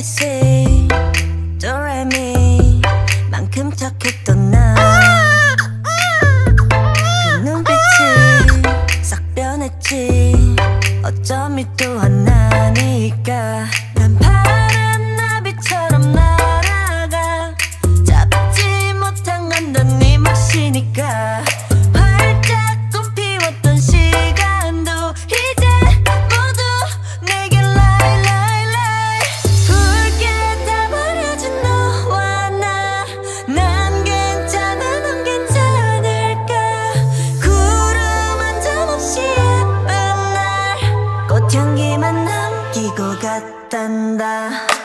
ABC 도레미 만큼 착했던 나. 눈빛이 싹 변했지. 어쩜 이 또한 나? 향기만 남기고 갔단다.